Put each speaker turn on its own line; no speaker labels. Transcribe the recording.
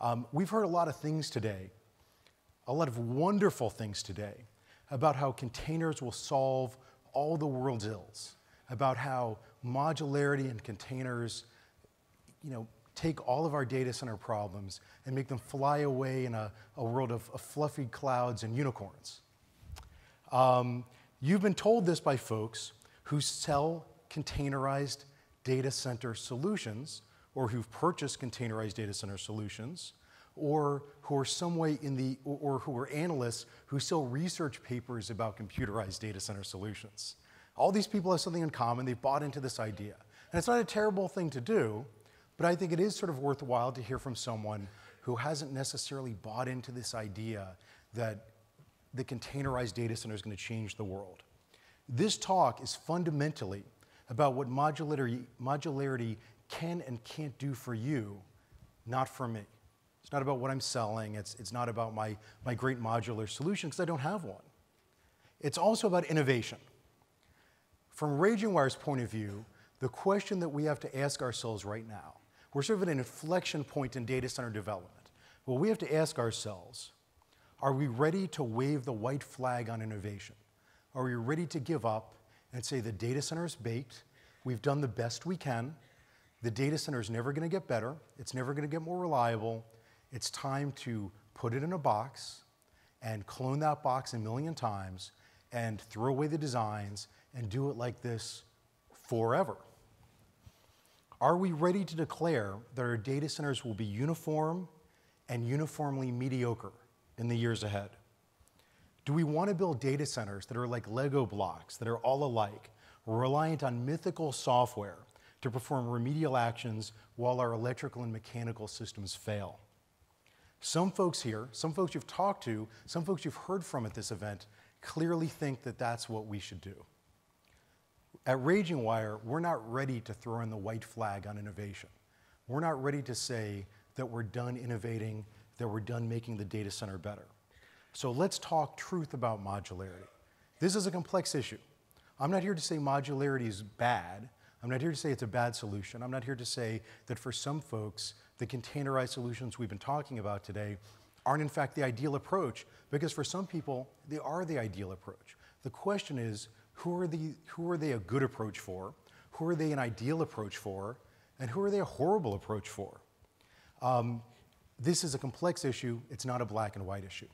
Um, we've heard a lot of things today, a lot of wonderful things today, about how containers will solve all the world's ills, about how modularity and containers, you know, take all of our data center problems and make them fly away in a, a world of, of, fluffy clouds and unicorns. Um, you've been told this by folks who sell containerized data center solutions or who've purchased containerized data center solutions or who are some way in the, or, who are analysts who sell research papers about computerized data center solutions. All these people have something in common. They've bought into this idea. And it's not a terrible thing to do, but I think it is sort of worthwhile to hear from someone who hasn't necessarily bought into this idea that the containerized data center is going to change the world. This talk is fundamentally about what modularity, modularity can and can't do for you, not for me. It's not about what I'm selling. It's, it's not about my, my great modular solution because I don't have one. It's also about innovation. From RagingWire's point of view, the question that we have to ask ourselves right now, we're sort of at an inflection point in data center development. Well, we have to ask ourselves, are we ready to wave the white flag on innovation? Are we ready to give up and say the data center is baked, we've done the best we can, the data center is never going to get better, it's never going to get more reliable, it's time to put it in a box and clone that box a million times and throw away the designs and do it like this forever. Are we ready to declare that our data centers will be uniform and uniformly mediocre in the years ahead? Do we want to build data centers that are like Lego blocks, that are all alike, reliant on mythical software to perform remedial actions while our electrical and mechanical systems fail? Some folks here, some folks you've talked to, some folks you've heard from at this event clearly think that that's what we should do. At RagingWire, we're not ready to throw in the white flag on innovation. We're not ready to say that we're done innovating, that we're done making the data center better. So let's talk truth about modularity. This is a complex issue. I'm not here to say modularity is bad. I'm not here to say it's a bad solution. I'm not here to say that for some folks, the containerized solutions we've been talking about today aren't in fact the ideal approach, because for some people, they are the ideal approach. The question is, who are, the, who are they a good approach for? Who are they an ideal approach for? And who are they a horrible approach for? Um, this is a complex issue. It's not a black and white issue.